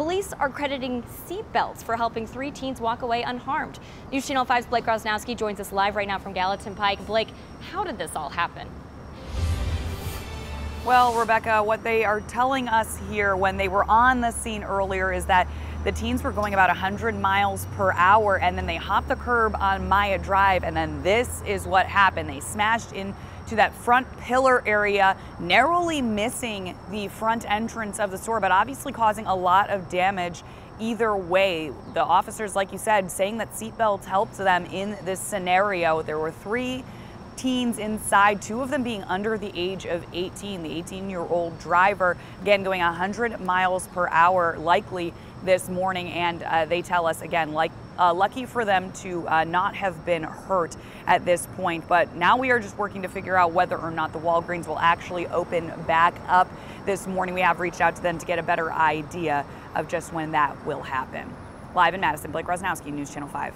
Police are crediting seatbelts for helping three teens walk away unharmed. News Channel 5's Blake Grosnowski joins us live right now from Gallatin Pike. Blake, how did this all happen? Well, Rebecca, what they are telling us here when they were on the scene earlier is that the teens were going about 100 miles per hour and then they hopped the curb on Myatt Drive and then this is what happened. They smashed into that front pillar area, narrowly missing the front entrance of the store, but obviously causing a lot of damage either way. The officers, like you said, saying that seatbelts helped them in this scenario. There were three teens inside, two of them being under the age of 18. The 18 year old driver, again, going 100 miles per hour, likely this morning. And uh, they tell us, again, like uh, lucky for them to uh, not have been hurt at this point. But now we are just working to figure out whether or not the Walgreens will actually open back up this morning. We have reached out to them to get a better idea of just when that will happen. Live in Madison, Blake Rosnowski, News Channel 5.